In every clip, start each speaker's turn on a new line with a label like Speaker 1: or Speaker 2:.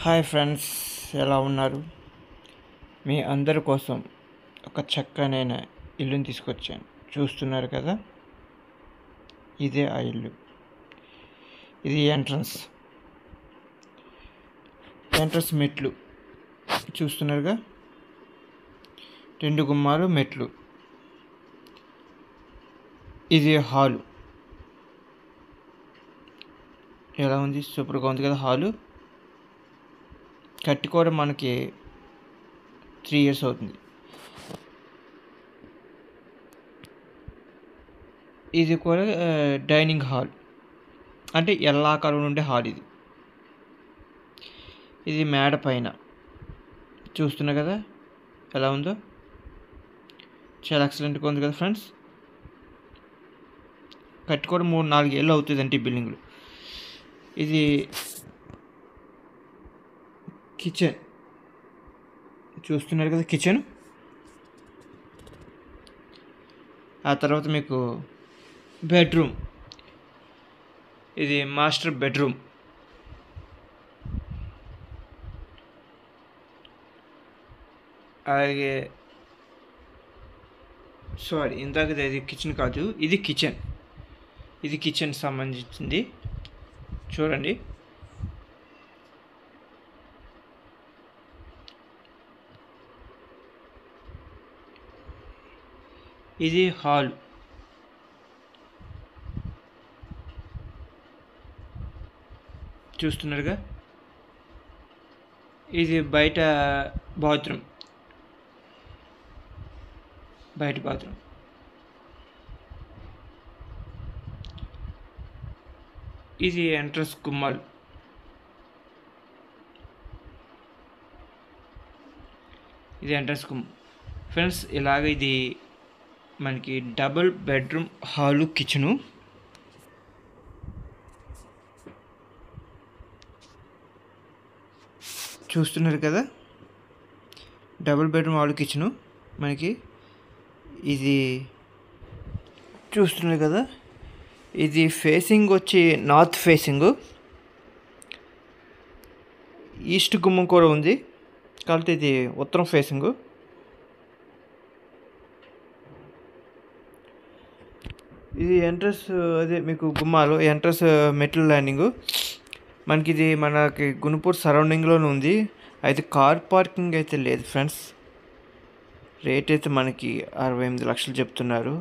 Speaker 1: Hi friends ఎలా ఉన్నారు? మీ అందరి కోసం ఒక చక్కనైన ఇల్లుని తీసుకొచ్చాను. చూస్తున్నారు కదా? ఇదే ఆ ఇల్లు. ఇది ఎంట్రన్స్. ఎంట్రన్స్ మెట్లు. చూస్తున్నారుగా? రెండు గుమ్మాలు మెట్లు. ఇది హాలు. ఎలా ఉంది? సూపర్గా ఉంది కదా హాలు. కట్టుకోవడం మనకి త్రీ ఇయర్స్ అవుతుంది. ఇది కూడా డైనింగ్ హాల్ అంటే ఎల్లాకాలంలో ఉండే హాల్ ఇది. ఇది మేడ పైన. చూస్తున్నా కదా? ఎలా ఉందో? చాలా ఎక్సలెంట్గా ఉంది కదా ఫ్రెండ్స్ కట్టుకోవడం మూడు నాలుగు ఏళ్ళు అవుతుంది అంటే ఈ బిల్డింగ్లు ఇది కిచెన్ చూస్తున్నారు కదా కిచెన్ ఆ తర్వాత మీకు బెడ్రూమ్ ఇది మాస్టర్ బెడ్రూమ్ అలాగే సారీ ఇందాక ఇది కిచెన్ కాదు ఇది కిచెన్ ఇది కిచెన్ సంబంధించింది. చూడండి. ఇది హాల్ చూస్తున్నారుగా? ఇది బయట బాత్రూమ్. బయట బాత్రూమ్. ఇది ఎంట్రన్స్ కుమ్మాల్ ఇది ఎంట్రన్స్ గుమ్ ఫ్రెండ్స్ ఇలాగ ఇది మనకి డబుల్ బెడ్రూమ్ హాలు కిచెను. చూస్తున్నారు కదా? డబుల్ బెడ్రూమ్ హాల్ కిచెను మనకి ఇది చూస్తున్నారు కదా? ఇది ఫేసింగ్ వచ్చి నార్త్ ఫేసింగ్ ఈస్ట్ గుమ్మం కూడా ఉంది. కాబట్టి ఇది ఉత్తరం ఫేసింగ్ ఇది ఎంట్రన్స్ అదే మీకు గుమ్మాలు ఎంట్రన్స్ మెటల్ ల్యాండింగ్ మనకి ఇది మనకి గుణపూర్ సరౌండింగ్లోనే ఉంది. అయితే కార్ పార్కింగ్ అయితే లేదు ఫ్రెండ్స్ రేట్ అయితే మనకి అరవై ఎనిమిది లక్షలు చెప్తున్నారు.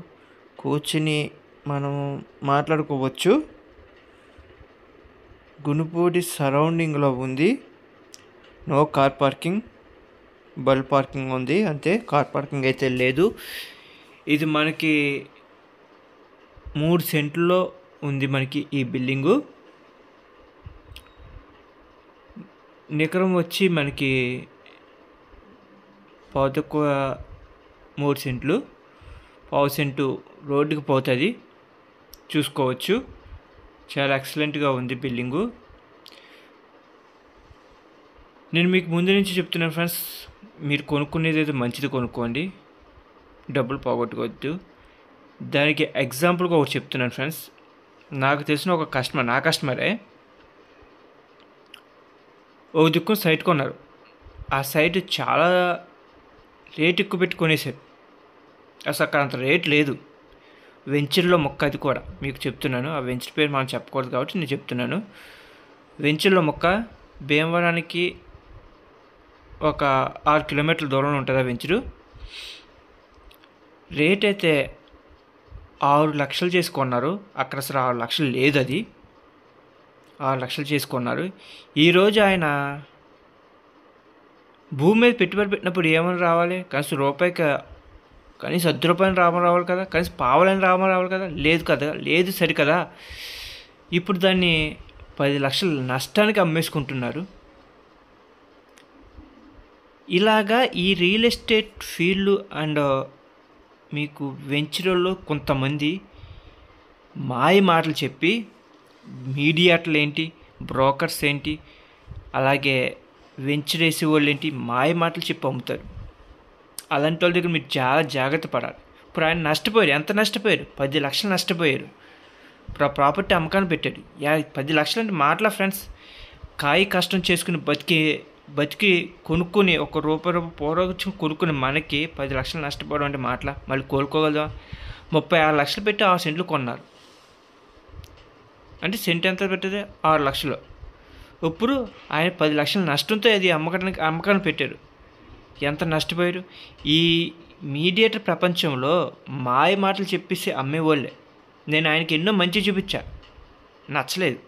Speaker 1: కూర్చుని మనం మాట్లాడుకోవచ్చు. గునుపూడి సరౌండింగ్లో ఉంది. నో కార్ పార్కింగ్ బల్ పార్కింగ్ ఉంది. అంతే. కార్ పార్కింగ్ అయితే లేదు. ఇది మనకి మూడు సెంట్లో ఉంది మనకి ఈ బిల్డింగు. నికరం వచ్చి మనకి పావు మూడు సెంట్లు. పావు సెంటు రోడ్డుకి పోతుంది. చూసుకోవచ్చు. చాలా ఎక్సలెంట్గా ఉంది బిల్డింగు. నేను మీకు ముందు నుంచి చెప్తున్నాను ఫ్రెండ్స్ మీరు కొనుక్కునేది అయితే మంచిది కొనుక్కోండి. డబ్బులు పోగొట్టుకోవద్దు. దానికి ఎగ్జాంపుల్గా ఒకటి చెప్తున్నాను ఫ్రెండ్స్ నాకు తెలిసిన ఒక కస్టమర్ నా కస్టమరే ఒక దిక్కు సైట్ కొన్నారు. ఆ సైట్ చాలా రేట్ ఎక్కువ పెట్టి కొనేసారు అసలు అక్కడ అంత రేట్ లేదు. వెంచర్లో మొక్క అది కూడా. మీకు చెప్తున్నాను. ఆ వెంచర్ పేరు మనం చెప్పకూడదు కాబట్టి నేను చెప్తున్నాను. వెంచర్లో మొక్క భీమవరానికి ఒక ఆరు కిలోమీటర్ల దూరంలో ఉంటుంది ఆ వెంచరు రేట్ అయితే ఆరు లక్షలు చేసుకున్నారు. అక్కడ అసలు ఆరు లక్షలు లేదు అది ఆరు లక్షలు చేసుకున్నారు. ఈరోజు ఆయన భూమి మీద పెట్టుబడి పెట్టినప్పుడు ఏమైనా రావాలి? కనీసం రూపాయికి కనీసం అర్ధ రూపాయలు రామ రావాలి కదా? కనీసం పావలని రామ రావాలి కదా? లేదు కదా? లేదు సరి కదా? ఇప్పుడు దాన్ని పది లక్షలు నష్టానికి అమ్మేసుకుంటున్నారు. ఇలాగా ఈ రియల్ ఎస్టేట్ ఫీల్డ్ అండ్ మీకు వెంచర్లో కొంతమంది మాయ మాటలు చెప్పి మీడియాట్లు ఏంటి బ్రోకర్స్ ఏంటి అలాగే వెంచర్ వేసే వాళ్ళు ఏంటి మాయ మాటలు చెప్పి అమ్ముతారు. అలాంటి వాళ్ళ దగ్గర మీరు చాలా జాగ్రత్త పడాలి. ఇప్పుడు ఆయన నష్టపోయారు. ఎంత నష్టపోయారు? పది లక్షలు నష్టపోయారు. ఇప్పుడు ఆ ప్రాపర్టీ అమ్మకాన్ని పెట్టాడు. యా పది లక్షలు అంటే మాటల ఫ్రెండ్స్. కాయ కష్టం చేసుకుని బతికే బతికి కొనుక్కొని ఒక రూపాయి రూపాయి పూర్వచ్చి కొనుక్కుని మనకి పది లక్షలు నష్టపోవడం అంటే మాటల మళ్ళీ కోలుకోగలదా? ముప్పై ఆరు లక్షలు పెట్టి ఆరు సెంట్లు కొన్నారు. అంటే సెంట్ ఎంత పెట్టేది? ఆరు లక్షలు. ఇప్పుడు ఆయన పది లక్షల నష్టంతో అది అమ్మకానికి అమ్మకాన్ని పెట్టారు. ఎంత నష్టపోయారు? ఈ మీడియేటర్ ప్రపంచంలో మాయ మాటలు చెప్పేసి అమ్మేవాళ్ళే. నేను ఆయనకి ఎన్నో మంచి చూపించా. నచ్చలేదు.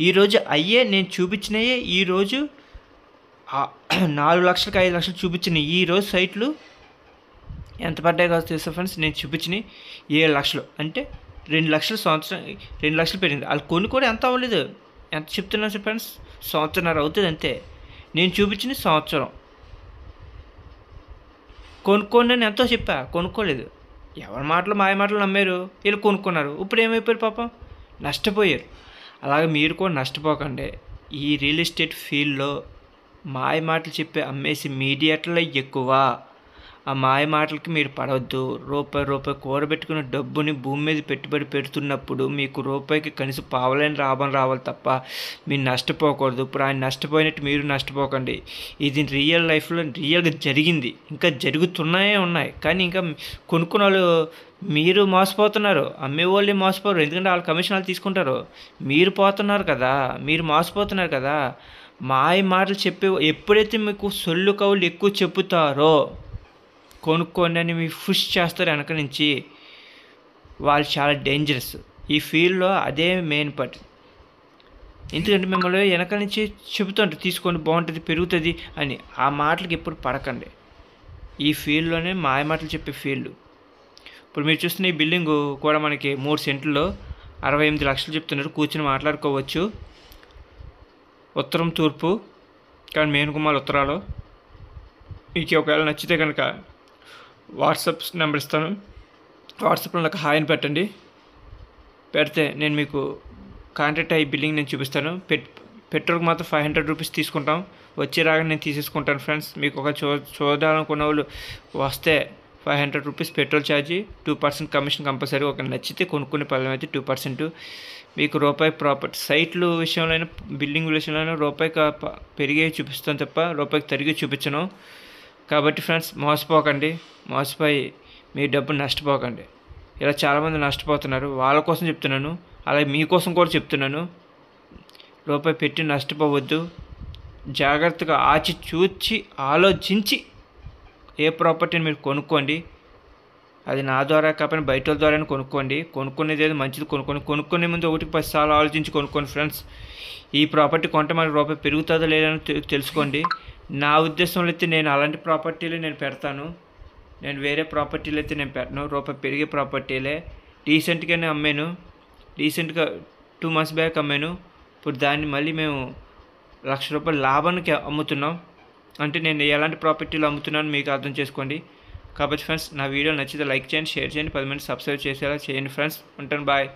Speaker 1: ఈరోజు అయ్యే నేను చూపించినయే ఈరోజు నాలుగు లక్షలకి ఐదు లక్షలు చూపించిన ఈరోజు సైట్లు ఎంత పడ్డాయి కాదు తెలుసా ఫ్రెండ్స్? నేను చూపించినాయి ఏడు లక్షలు. అంటే రెండు లక్షలు సంవత్సరం రెండు లక్షలు పెరిగింది. వాళ్ళు కొన్ని కూడా ఎంత అవ్వలేదు. ఎంత చెప్తున్నా ఫ్రెండ్స్? సంవత్సరంన్నర అవుతుంది అంతే. నేను చూపించిన సంవత్సరం. కొనుక్కోండి అని ఎంతో చెప్పా. కొనుక్కోలేదు. ఎవరి మాటలు మాయ మాటలు నమ్మారు? వీళ్ళు కొనుక్కున్నారు. ఇప్పుడు ఏమైపోయారు పాపం? నష్టపోయారు. అలాగే మీరు కూడా నష్టపోకండి. ఈ రియల్ ఎస్టేట్ ఫీల్డ్లో మాయ మాటలు చెప్పి అమ్మేసి మీడియేటర్లో ఎక్కువ. ఆ మాయ మాటలకి మీరు పడవద్దు. రూపాయి రూపాయి కూరబెట్టుకున్న డబ్బుని భూమి మీద పెట్టుబడి పెడుతున్నప్పుడు మీకు రూపాయికి కనీసం పావలేని లాభం రావాలి తప్ప మీరు నష్టపోకూడదు. ఇప్పుడు ఆయన నష్టపోయినట్టు మీరు నష్టపోకండి. ఇది రియల్ లైఫ్లో రియల్గా జరిగింది. ఇంకా జరుగుతున్నాయే ఉన్నాయి. కానీ ఇంకా కొనుక్కున్న వాళ్ళు మీరు మోసపోతున్నారు. అమ్మే వాళ్ళే మోసపోరు. ఎందుకంటే వాళ్ళు కమిషన్ వాళ్ళు తీసుకుంటారు. మీరు పోతున్నారు కదా. మీరు మోసపోతున్నారు కదా. మాయ మాటలు చెప్పే ఎప్పుడైతే మీకు సొల్లు కవులు ఎక్కువ చెప్తారో కొనుక్కోండి అని మీ ఫుష్ చేస్తారు వెనక నుంచి వాళ్ళు చాలా డేంజరస్ ఈ ఫీల్డ్లో అదే మెయిన్ పార్ట్ ఎందుకంటే మిమ్మల్ని వెనక నుంచి చెబుతుంటారు తీసుకోండి బాగుంటుంది పెరుగుతుంది అని. ఆ మాటలకి ఎప్పుడు పడకండి. ఈ ఫీల్డ్లోనే మాయ మాటలు చెప్పే ఫీల్డ్. ఇప్పుడు మీరు చూస్తున్న ఈ బిల్డింగ్ కూడా మనకి మూడు సెంట్లలో అరవై ఎనిమిది లక్షలు చెప్తున్నారు. కూర్చొని మాట్లాడుకోవచ్చు. ఉత్తరం తూర్పు కానీ మేనుకుమార్ ఉత్తరాలు. మీకు ఒకవేళ నచ్చితే కనుక వాట్సాప్ నెంబర్ ఇస్తాను. వాట్సాప్లో నాకు హాయ్ అని పెట్టండి. పెడితే నేను మీకు కాంటాక్ట్ అయ్యి బిల్లింగ్ నేను చూపిస్తాను. పెట్ పెట్రోల్కి మాత్రం ఫైవ్ హండ్రెడ్ రూపీస్ తీసుకుంటాం. వచ్చే రాగానే నేను తీసేసుకుంటాను ఫ్రెండ్స్. మీకు ఒక చూ చూడాలనుకున్న వాళ్ళు వస్తే ఫైవ్ హండ్రెడ్ రూపీస్ పెట్రోల్ ఛార్జీ టూ పర్సెంట్ కమిషన్ కంపల్సరీ ఒక నచ్చితే కొనుక్కునే పదం అయితే టూ పర్సెంట్. మీకు రూపాయి ప్రాపర్టీ సైట్లు విషయంలో బిల్డింగ్ విషయంలో రూపాయి పెరిగే చూపిస్తాను తప్ప రూపాయికి తరిగి చూపించను. కాబట్టి ఫ్రెండ్స్ మోసపోకండి. మోసపోయి మీ డబ్బు నష్టపోకండి. ఇలా చాలామంది నష్టపోతున్నారు. వాళ్ళ కోసం చెప్తున్నాను. అలాగే మీకోసం కూడా చెప్తున్నాను. రూపాయి పెట్టి నష్టపోవద్దు. జాగ్రత్తగా ఆచి చూచి ఆలోచించి ఏ ప్రాపర్టీని మీరు కొనుక్కోండి అది నా ద్వారా కాకపోయినా బయట ద్వారా కొనుక్కోండి. కొనుక్కునేది ఏదో మంచిది కొనుక్కోండి. కొనుక్కునే ముందు ఒకటి పది సార్లు ఆలోచించి కొనుక్కోండి ఫ్రెండ్స్. ఈ ప్రాపర్టీ కొంటే మనకి రూపాయి పెరుగుతుందో లేదని తెలుసుకోండి. నా ఉద్దేశంలో అయితే నేను అలాంటి ప్రాపర్టీలే నేను పెడతాను. నేను వేరే ప్రాపర్టీలు అయితే నేను పెట్టను. రూపాయి పెరిగే ప్రాపర్టీలే. రీసెంట్గానే అమ్మాను. రీసెంట్గా టూ మంత్స్ బ్యాక్ అమ్మాను. ఇప్పుడు దాన్ని మళ్ళీ మేము లక్ష రూపాయల లాభానికి అమ్ముతున్నాం. అంటే నేను ఎలాంటి ప్రాపర్టీలు అమ్ముతున్నాను మీకు అర్థం చేసుకోండి. కాబట్టి ఫ్రెండ్స్ నా వీడియో నచ్చితే లైక్ చేయండి షేర్ చేయండి పది మంది సబ్స్క్రైబ్ చేసేలా చేయండి ఫ్రెండ్స్ ఉంటాను బాయ్